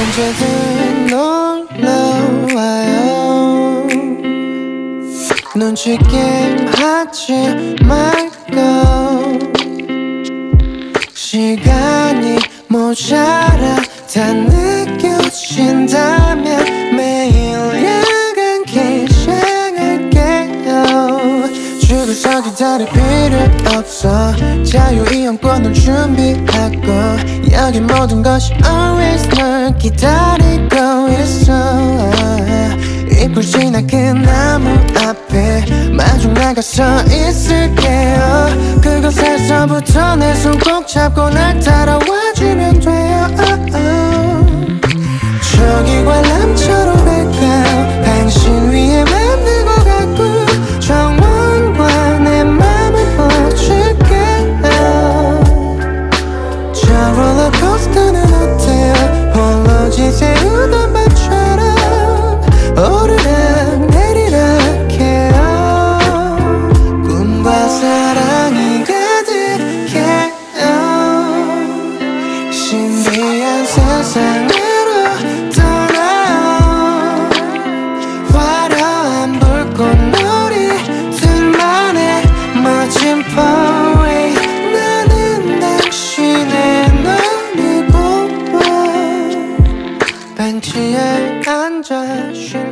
언제든 놀러와요. 눈치 게임 하지 말고 시간이 모자라 다 느껴. 줄서서 기다릴 필요 없어. 자유이용권을 준비하고 여기 모든 것이 always 널 기다리고 있어. 이불 지나 그 나무 앞에 마중 나가 서 있을게요. 그곳에서부터 내 손 꼭 잡고 날 따라와 주면 돼요. 저기 관람 신비한 세상으로 떠나요 화려한 불꽃놀이들만의 멋진 파레 나는 당신의 너를 보고 벤치에 앉아 쉴